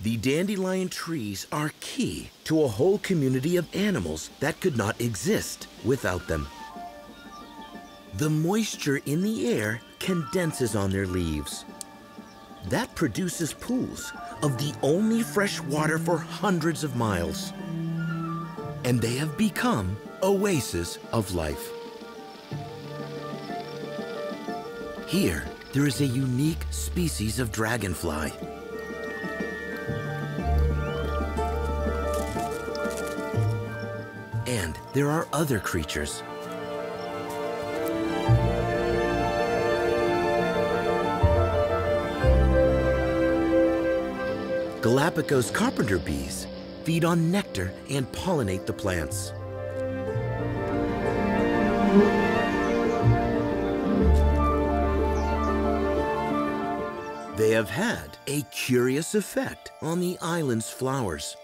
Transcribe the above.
The dandelion trees are key to a whole community of animals that could not exist without them. The moisture in the air condenses on their leaves. That produces pools of the only fresh water for hundreds of miles. And they have become oases of life. Here, there is a unique species of dragonfly. And there are other creatures. Galapagos carpenter bees feed on nectar and pollinate the plants. They have had a curious effect on the island's flowers.